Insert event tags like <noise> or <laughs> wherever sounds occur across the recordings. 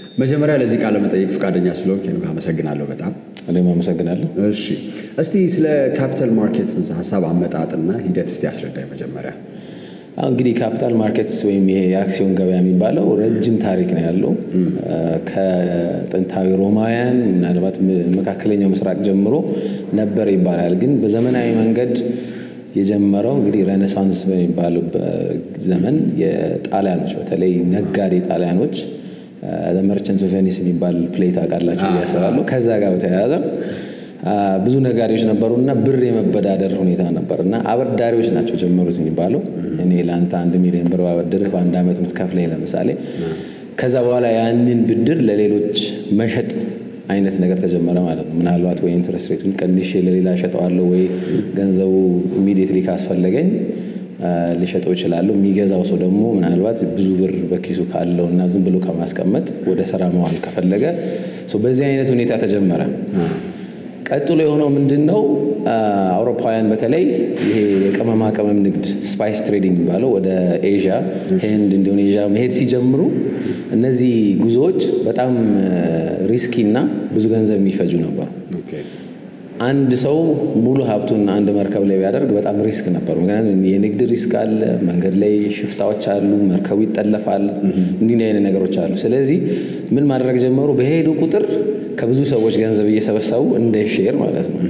መጀመሪያ ለዚህ ቃለ መጠይቅ ፈቃደኛ ስለሆንክ አመሰግናለሁ በጣም። እኔም አመሰግናለሁ። እሺ እስቲ ስለ capital market ጽንሰ ሀሳብ አመጣጥና ሂደት እስቲ አስረዳኝ መጀመሪያ። አሁን እንግዲህ capital markets ወይም ይሄ የአክሲዮን ገበያ የሚባለው ረጅም ታሪክ ነው ያለው። ከጥንታዊ ሮማውያን ምናልባት መካከለኛው ምስራቅ ጀምሮ ነበር ይባላል። ግን በዘመናዊ መንገድ የጀመረው እንግዲህ renaissance በሚባል ዘመን የጣሊያኖች በተለይ ነጋዴ ጣሊያኖች Merchant of Venice የሚባል play አውቃላችሁ ያስባሉ። ከዛ ጋር በተያያዘ ብዙ ነጋዴዎች ነበሩ እና ብር የመበዳደር ሁኔታ ነበር እና አበዳሪዎች ናቸው ጀመሩት የሚባለው። እኔ ለአንተ አንድ ሚሊዮን ብር ባበድርህ በአንድ ዓመት የምትከፍለኝ ለምሳሌ። ከዛ በኋላ ያንን ብድር ለሌሎች መሸጥ አይነት ነገር ተጀመረ ማለት ነው። ምናልባት ወይ interest rate ኡን ቀንሼ ለሌላ ሸጠዋለሁ ወይ ገንዘቡ immediately ካስፈለገኝ ሊሸጠው ይችላሉ። የሚገዛው ሰው ደግሞ ምናልባት ብዙ ብር በኪሱ ካለው እና ዝም ብሎ ከማስቀመጥ ወደ ስራ መዋል ከፈለገ በዚህ አይነት ሁኔታ ተጀመረ። ቀጥሎ የሆነው ምንድን ነው? አውሮፓውያን በተለይ ይሄ የቅመማ ቅመም ንግድ spice trading የሚባለው ወደ ኤዥያ፣ ህንድ፣ ኢንዶኔዥያ መሄድ ሲጀምሩ እነዚህ ጉዞዎች በጣም risky እና ብዙ ገንዘብ የሚፈጁ ነበሩ። አንድ ሰው ሙሉ ሀብቱን አንድ መርከብ ላይ ቢያደርግ በጣም risk ነበሩ። ምክንያቱም የንግድ risk አለ፣ መንገድ ላይ ሽፍታዎች አሉ፣ መርከቡ ይጠለፋል፣ እንዲህ አይነት ነገሮች አሉ። ስለዚህ ምን ማድረግ ጀመሩ? በሄዱ ቁጥር ከብዙ ሰዎች ገንዘብ እየሰበሰቡ እንደ share ማለት ነው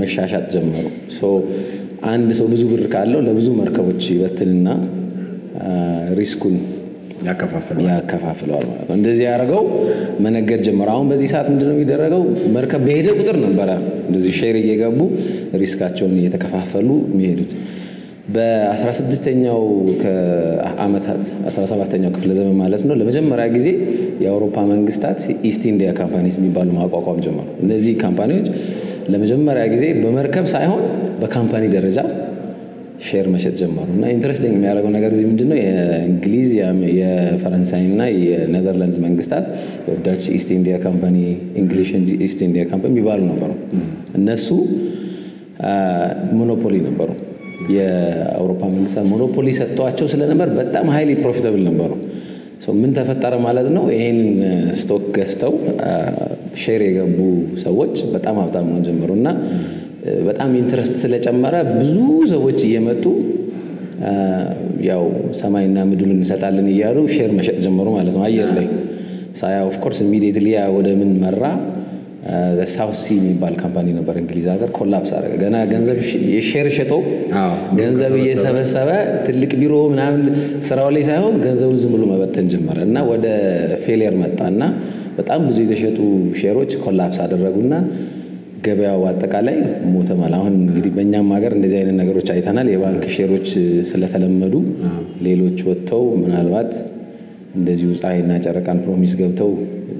መሻሻጥ ጀመሩ። አንድ ሰው ብዙ ብር ካለው ለብዙ መርከቦች ይበትንና risk ኡን ያከፋፍለዋል ማለት ነው። እንደዚህ ያደርገው መነገድ ጀመረ። አሁን በዚህ ሰዓት ምንድነው የሚደረገው? መርከብ በሄደ ቁጥር ነበረ እንደዚህ share እየገቡ risk ኣቸውን እየተከፋፈሉ የሚሄዱት። በ16ኛው ዓመታት 17ኛው ክፍለ ዘመን ማለት ነው ለመጀመሪያ ጊዜ የአውሮፓ መንግስታት East India Companies የሚባሉ ማቋቋም ጀመሩ። እነዚህ company ዎች ለመጀመሪያ ጊዜ በመርከብ ሳይሆን በ company ደረጃ share መሸጥ ጀመሩ እና interesting የሚያደርገው ነገር እዚህ ምንድን ነው የእንግሊዝ የፈረንሳይና የኔዘርላንድስ መንግስታት የ Dutch East India Company English East India Company የሚባሉ ነበሩ። እነሱ monopoly ነበሩ። የአውሮፓ መንግስታት monopoly ሰጥተዋቸው ስለነበር በጣም highly profitable ነበሩ። ምን ተፈጠረ ማለት ነው? ይህንን stock ገዝተው share የገቡ ሰዎች በጣም ሀብታም መሆን ጀመሩ እና በጣም interest ስለጨመረ ብዙ ሰዎች እየመጡ ያው ሰማይና ምድሩን እንሰጣለን እያሉ share መሸጥ ጀመሩ ማለት ነው። አየር ላይ ሳያ of course immediately ወደ ምን መራ? South Sea የሚባል company ነበር እንግሊዝ ሀገር collapse አደረገ። ገና ገንዘብ share ሸጦ ገንዘብ እየሰበሰበ ትልቅ ቢሮ ምናምን ስራው ላይ ሳይሆን ገንዘቡ ዝም ብሎ መበተን ጀመረ እና ወደ failure መጣ እና በጣም ብዙ የተሸጡ share ኦች collapse አደረጉና ገበያው አጠቃላይ ሞተ ማለት። አሁን እንግዲህ በእኛም ሀገር እንደዚህ አይነት ነገሮች አይተናል። የባንክ share ኦች ስለተለመዱ ሌሎች ወጥተው ምናልባት እንደዚሁ ፀሐይና ጨረቃን promise ገብተው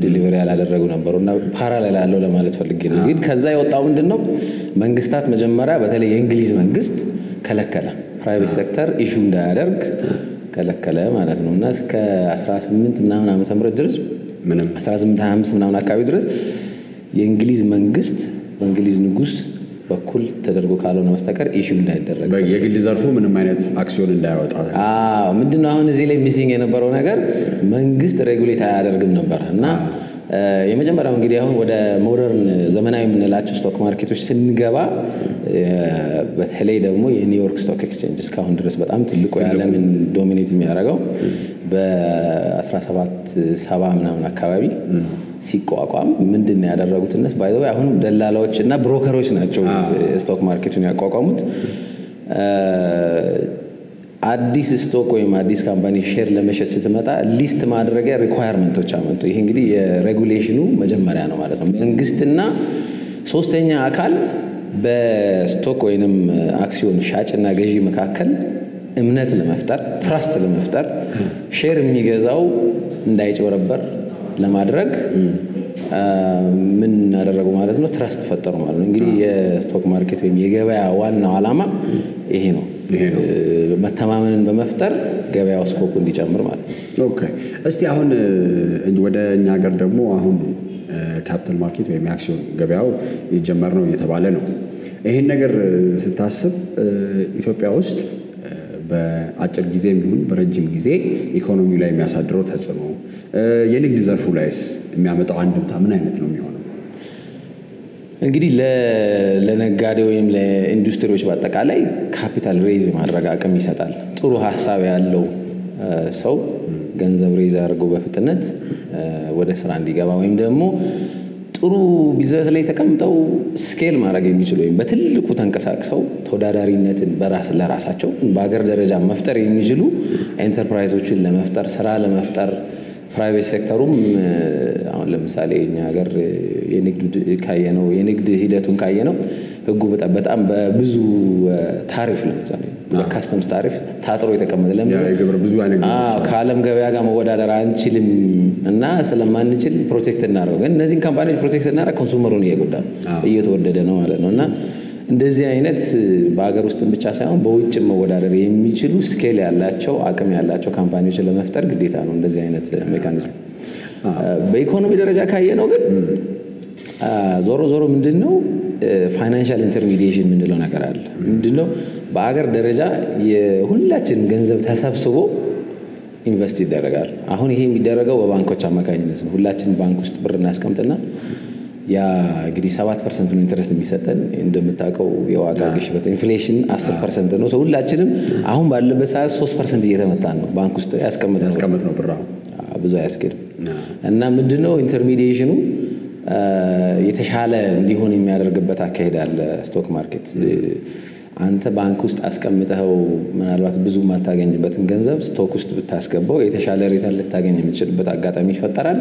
delivery ያላደረጉ ነበሩ እና parallel ያለው ለማለት ፈልጌ ነው። ግን ከዛ የወጣው ምንድን ነው? መንግስታት መጀመሪያ በተለይ የእንግሊዝ መንግስት ከለከለ፣ private sector issue እንዳያደርግ ከለከለ ማለት ነው እና እስከ 18 ምናምን ዓመተ ምህረት ድረስ 1825 ምናምን አካባቢ ድረስ የእንግሊዝ መንግስት በእንግሊዝ ንጉስ በኩል ተደርጎ ካልሆነ በስተቀር issue እንዳይደረግ። የግል ዘርፉ ምንም አይነት አክሲዮን እንዳያወጣ። ምንድነው አሁን እዚህ ላይ missing የነበረው ነገር? መንግስት regulate አያደርግም ነበር እና የመጀመሪያው እንግዲህ አሁን ወደ modern ዘመናዊ የምንላቸው stock market ኦች ስንገባ በተለይ ደግሞ የ New York Stock Exchange እስካሁን ድረስ በጣም ትልቁ የዓለምን dominate የሚያደርገው በ1770 ምናምን አካባቢ ሲቋቋም ምንድን ነው ያደረጉት? እነሱ by አሁን ደላላዎች እና broker ኦች ናቸው stock market ኡን ያቋቋሙት። አዲስ stock ወይም አዲስ company share ለመሸጥ ስትመጣ list ማድረጊያ requirement ኦች አመጡ። ይሄ እንግዲህ የ regulation ኡ መጀመሪያ ነው ማለት ነው። መንግስትና ሶስተኛ አካል በ stock ወይንም አክሲዮን ሻጭና ገዢ መካከል እምነት ለመፍጠር trust ለመፍጠር share የሚገዛው እንዳይጭበረበር ለማድረግ ምን አደረጉ ማለት ነው? trust ፈጠሩ ማለት ነው። እንግዲህ የ stock market ወይም የገበያ ዋናው ዓላማ ይሄ ነው። መተማመንን በመፍጠር ገበያው scope ኡ እንዲጨምር ማለት ነው። okay። እስቲ አሁን ወደ እኛ ሀገር ደግሞ አሁን capital market ወይም የአክሲዮን ገበያው ሊጀመር ነው እየተባለ ነው። ይሄን ነገር ስታስብ ኢትዮጵያ ውስጥ በአጭር ጊዜ የሚሆን በረጅም ጊዜ ኢኮኖሚው ላይ የሚያሳድረው ተጽዕኖ፣ የንግድ ዘርፉ ላይስ የሚያመጣው አንድምታ ምን አይነት ነው የሚሆነው? እንግዲህ ለነጋዴ ወይም ለኢንዱስትሪዎች በአጠቃላይ capital raise ማድረግ አቅም ይሰጣል። ጥሩ ሀሳብ ያለው ሰው ገንዘብ raise አድርጎ በፍጥነት ወደ ስራ እንዲገባ ወይም ደግሞ ጥሩ ቢዝነስ ላይ ተቀምጠው scale ማድረግ የሚችሉ ወይም በትልቁ ተንቀሳቅሰው ተወዳዳሪነትን በራስ ለራሳቸው በሀገር ደረጃ መፍጠር የሚችሉ ኤንተርፕራይዞችን ለመፍጠር ስራ ለመፍጠር private sector ኡም አሁን ለምሳሌ እኛ ሀገር የንግድ ካየነው የንግድ ሂደቱን ካየነው ህጉ በጣም በብዙ ታሪፍ ለምሳሌ በ customs tariff ታጥሮ የተቀመጠ ከዓለም ገበያ ጋር መወዳደር አንችልም እና ስለማንችል protect እናደርገው። ግን እነዚህን company ዎች protect እናደርግ consumer ኡን እየጎዳ ነው። እየተወደደ ነው ማለት ነው እና እንደዚህ አይነት በሀገር ውስጥም ብቻ ሳይሆን በውጭ መወዳደር የሚችሉ scale ያላቸው አቅም ያላቸው company ዎችን ለመፍጠር ግዴታ ነው እንደዚህ አይነት mechanism። በኢኮኖሚ ደረጃ ካየነው ግን ዞሮ ዞሮ ምንድን ነው financial intermediation የምንለው ነገር አለ። ምንድን ነው በአገር ደረጃ የሁላችን ገንዘብ ተሰብስቦ invest ይደረጋል። አሁን ይሄ የሚደረገው በባንኮች አማካኝነት ነው። ሁላችን ባንክ ውስጥ ብር እናስቀምጥና ያ እንግዲህ ሰባት percent ነው interest የሚሰጠን። እንደምታውቀው የዋጋ ግሽበት inflation አስር percent ነው። ሰው ሁላችንም አሁን ባለበት ሰዓት ሶስት percent እየተመታን ነው ባንክ ውስጥ ያስቀምጥነው ብር ብዙ አያስኬድም። እና ምንድነው intermediation ኡ የተሻለ እንዲሆን የሚያደርግበት አካሄድ አለ። stock market አንተ ባንክ ውስጥ አስቀምጠኸው ምናልባት ብዙ የማታገኝበትን ገንዘብ stock ውስጥ ብታስገባው የተሻለ return ልታገኝ የምትችልበት አጋጣሚ ይፈጠራል።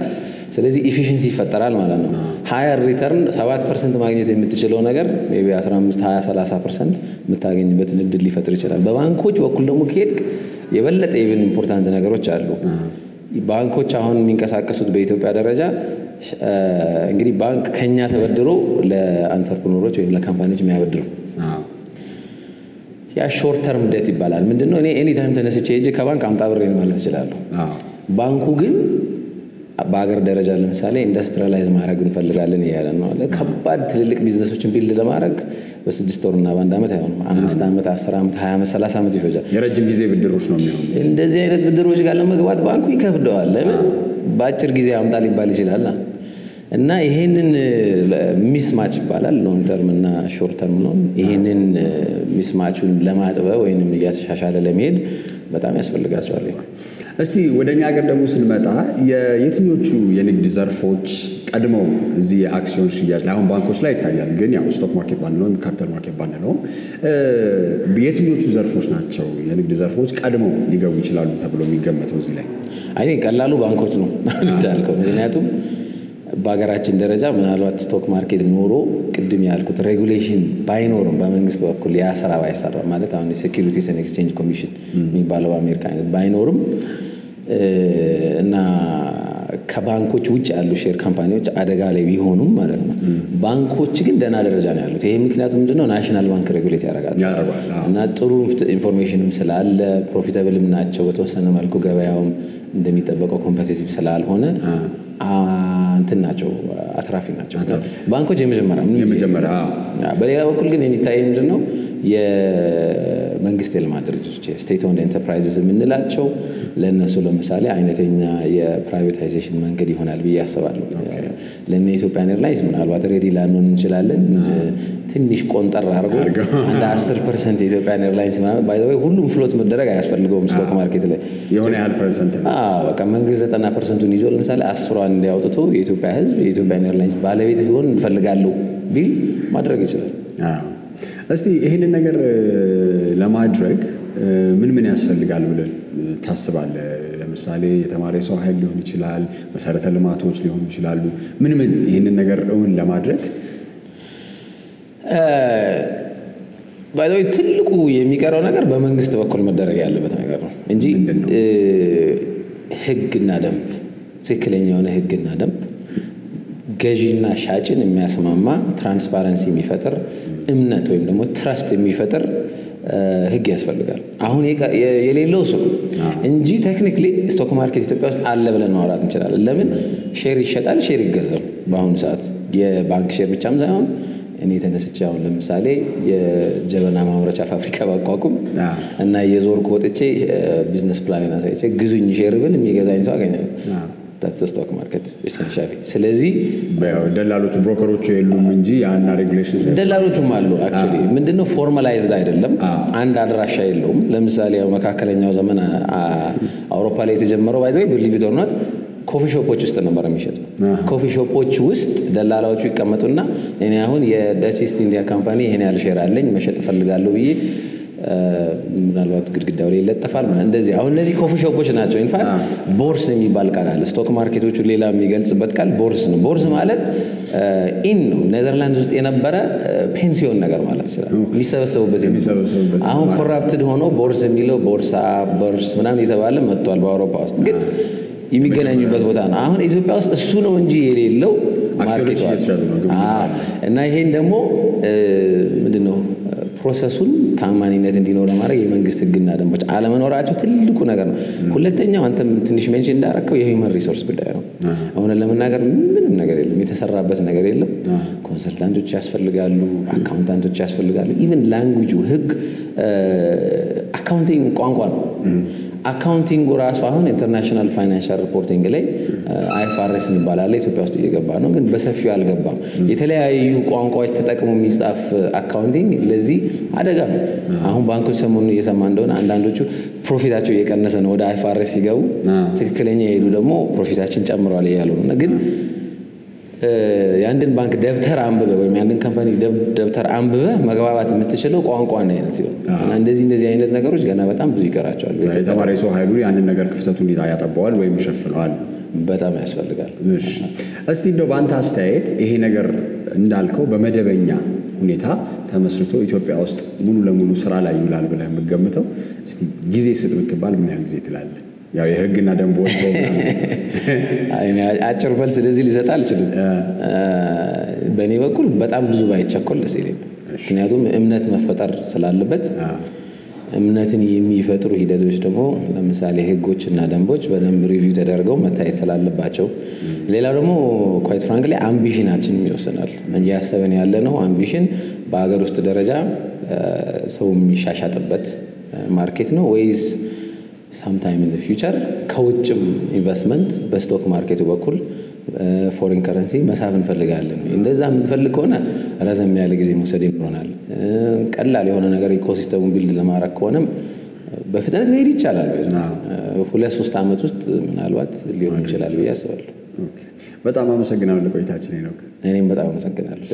ስለዚህ efficiency ይፈጠራል ማለት ነው። higher return ሰባት percent ማግኘት የምትችለው ነገር ቢ 15፣ 20፣ 30 percent የምታገኝበትን እድል ሊፈጥር ይችላል። በባንኮች በኩል ደግሞ ከሄድክ የበለጠ even important ነገሮች አሉ። ባንኮች አሁን የሚንቀሳቀሱት በኢትዮጵያ ደረጃ እንግዲህ ባንክ ከኛ ተበድሮ ለ entrepreneur ኦች ወይም ለ company ዎች የሚያበድሩ ያ short term debt ይባላል። ምንድነው? እኔ anytime ተነስቼ ሄጄ ከባንክ አምጣ ብሬን ማለት እችላለሁ። ባንኩ ግን በሀገር ደረጃ ለምሳሌ industrialize ማድረግ እንፈልጋለን እያለ ነው። ከባድ ትልልቅ business ኦችን build ለማድረግ በስድስት ወርና በአንድ ዓመት አይሆንም። አምስት ዓመት፣ አስር ዓመት፣ ሀያ ዓመት፣ ሰላሳ ዓመት ይፈጃል። የረጅም ጊዜ ብድሮች ነው የሚሆኑ። እንደዚህ አይነት ብድሮች ጋር ለመግባት ባንኩ ይከብደዋል። ለምን በአጭር ጊዜ አምጣ ሊባል ይችላል። እና ይሄንን mismatch ይባላል long term እና short term loan። ይሄንን mismatch ኡን ለማጥበብ ወይም እያተሻሻለ ለመሄድ በጣም ያስፈልጋቸዋል። እስቲ ወደ እኛ ሀገር ደግሞ ስንመጣ የየትኞቹ የንግድ ዘርፎች ቀድመው እዚህ የአክሲዮን ሽያጭ ላይ አሁን ባንኮች ላይ ይታያል፣ ግን ያው stock market ባንለውም capital market ባንለውም የትኞቹ ዘርፎች ናቸው የንግድ ዘርፎች ቀድመው ሊገቡ ይችላሉ ተብሎ የሚገመተው እዚህ ላይ? አይ ቀላሉ ባንኮች ነው <laughs> እንዳልከው ምክንያቱም በሀገራችን ደረጃ ምናልባት stock market ኖሮ ቅድም ያልኩት regulation ባይኖርም በመንግስት በኩል ያ ስራ ባይሰራ ማለት አሁን የ Securities and Exchange Commission የሚባለው በአሜሪካ አይነት ባይኖርም እና ከባንኮች ውጭ ያሉ share company ዎች አደጋ ላይ ቢሆኑም ማለት ነው። ባንኮች ግን ደህና ደረጃ ነው ያሉት። ይሄ ምክንያቱ ምንድነው? National Bank regulate ያደርጋል እና ጥሩ information ም ስላለ profitable ም ናቸው። በተወሰነ መልኩ ገበያውም እንደሚጠበቀው competitive ስላልሆነ እንትን ናቸው፣ አትራፊ ናቸው ባንኮች የመጀመሪያ በሌላ በኩል ግን የሚታይ ምንድን ነው የመንግስት የልማት ድርጅቶች state owned enterprises የምንላቸው ለእነሱ ለምሳሌ አይነተኛ የ privatization መንገድ ይሆናል ብዬ አስባለሁ። ለእነ Ethiopian Airlines ምናልባት ready ላንሆን እንችላለን። ትንሽ ቆንጠር አድርጎ አንድ አስር percent የ Ethiopian Airlines ሁሉም float መደረግ አያስፈልገውም stock market ላይ የሆነ ያህል percent በቃ መንግስት ዘጠና percent ኡን ይዞ ለምሳሌ አስሯን እንዲያ አውጥቶ የኢትዮጵያ ሕዝብ የ Ethiopian Airlines ባለቤት ሊሆን እንፈልጋለሁ ቢል ማድረግ ይችላል። እስቲ ይህንን ነገር ለማድረግ ምን ምን ያስፈልጋል ብለን ታስባለህ? ለምሳሌ የተማረ ሰው ኃይል ሊሆን ይችላል፣ መሰረተ ልማቶች ሊሆኑ ይችላሉ። ምን ምን ይህንን ነገር እውን ለማድረግ by the way ትልቁ የሚቀረው ነገር በመንግስት በኩል መደረግ ያለበት ነገር ነው እንጂ ህግና ደንብ ትክክለኛ የሆነ ህግና ደንብ ገዢና ሻጭን የሚያስማማ transparency የሚፈጥር እምነት ወይም ደግሞ trust የሚፈጥር ህግ ያስፈልጋል። አሁን የሌለው እሱ እንጂ technically stock market ኢትዮጵያ ውስጥ አለ ብለን ማውራት እንችላለን። ለምን share ይሸጣል፣ share ይገዛል። በአሁኑ ሰዓት የባንክ share ብቻም ሳይሆን እኔ ተነስቼ አሁን ለምሳሌ የጀበና ማምረቻ ፋብሪካ ባቋቁም እና የዞርኩ ወጥቼ business plan አሳይቼ ግዙኝ share ብል የሚገዛኝ ሰው አገኛለሁ። that's stock market essentially። ስለዚህ ደላሎቹ broker ኦቹ የሉም እንጂ ያና regulation ደላሎቹም አሉ። actually ምንድነው formalized አይደለም፣ አንድ አድራሻ የለውም። ለምሳሌ መካከለኛው ዘመን አውሮፓ ላይ የተጀመረው believe it or not coffee shop ኦች ውስጥ ነበር የሚሸጠው። coffee shop ኦች ውስጥ ደላላዎቹ ይቀመጡና እኔ አሁን የ Dutch East India Company ይሄን ያህል share አለኝ መሸጥ እፈልጋለሁ ብዬ ምናልባት ግድግዳው ላይ ይለጠፋል። እንደዚህ አሁን እነዚህ coffee shop ኦች ናቸው። in fact bourse የሚባል ቃል አለ። stock market ኦቹ ሌላ የሚገልጽበት ቃል bourse ነው። bourse ማለት inn ነው። ኔዘርላንድ ውስጥ የነበረ ፔንሲዮን ነገር ማለት ይችላል። የሚሰበሰቡበት አሁን corrupted ሆኖ bourse የሚለው ቦርሳ bourse ምናምን የተባለ መጥቷል በአውሮፓ ውስጥ ግን የሚገናኙበት ቦታ ነው። አሁን ኢትዮጵያ ውስጥ እሱ ነው እንጂ የሌለው እና ይሄን ደግሞ ምንድን ነው process ኡን ታማኒነት እንዲኖረው ማድረግ የመንግስት ሕግና ደንቦች አለመኖራቸው ትልቁ ነገር ነው። ሁለተኛው አንተም ትንሽ mention እንዳደረከው የ human resource ጉዳይ ነው። እውነት ለመናገር ምንም ነገር የለም፣ የተሰራበት ነገር የለም። consultant ኦች ያስፈልጋሉ፣ accountant ኦች ያስፈልጋሉ። even language ኡ ሕግ accounting ቋንቋ ነው። accounting ኡ ራሱ አሁን international financial reporting ላይ IFRS የሚባል አለ። ኢትዮጵያ ውስጥ እየገባ ነው፣ ግን በሰፊው አልገባም። የተለያዩ ቋንቋዎች ተጠቅሞ የሚጻፍ accounting ለዚህ አደጋ ነው። አሁን ባንኮች ሰሞኑን እየሰማ እንደሆነ አንዳንዶቹ profit ኣቸው እየቀነሰ ነው፣ ወደ IFRS ሲገቡ፣ ትክክለኛ የሄዱ ደግሞ profit ኣችን ጨምሯል እያሉ ነው። ግን የአንድን ባንክ ደብተር አንብበህ ወይም የአንድን company ደብተር አንብበህ መግባባት የምትችለው ቋንቋ አንድ አይነት ሲሆን እና እንደዚህ እንደዚህ አይነት ነገሮች ገና በጣም ብዙ ይቀራቸዋል። የተማረ ሰው ኃይሉ ያንን ነገር ክፍተቱን ያጠበዋል ወይም ይሸፍነዋል። በጣም ያስፈልጋል። እሺ እስቲ እንደው በአንተ አስተያየት ይሄ ነገር እንዳልከው በመደበኛ ሁኔታ ተመስርቶ ኢትዮጵያ ውስጥ ሙሉ ለሙሉ ስራ ላይ ይውላል ብለህ የምትገምተው እስቲ ጊዜ ስጥ ብትባል ምን ያህል ጊዜ ትላለህ? ያው የህግና ደንብ ወጥቶ አጭር መልስ ስለዚህ ሊሰጥ አልችልም። በእኔ በኩል በጣም ብዙ ባይቸኮል ደስ ይለኛል። ምክንያቱም እምነት መፈጠር ስላለበት እምነትን የሚፈጥሩ ሂደቶች ደግሞ ለምሳሌ ህጎችና ደንቦች በደንብ review ተደርገው መታየት ስላለባቸው፣ ሌላው ደግሞ quite frankly ambition ኣችንም ይወስናል። እንጂ እያሰብን ያለነው ambition በሀገር ውስጥ ደረጃ ሰው የሚሻሻጥበት market ነው ወይስ sometime in future ከውጭም investment በ stock market ኡ በኩል foreign currency መሳብ እንፈልጋለን። እንደዛ የምንፈልግ ከሆነ ረዘም ያለ ጊዜ መውሰድ ይኖርብናል። ቀላል የሆነ ነገር ecosystem ኡን build ለማድረግ ከሆነም በፍጥነት መሄድ ይቻላል። ሁለት ሶስት ዓመት ውስጥ ምናልባት ሊሆን ይችላል ብዬ አስባለሁ። በጣም አመሰግናለሁ ለቆይታችን ሄኖክ። እኔም በጣም አመሰግናለሁ።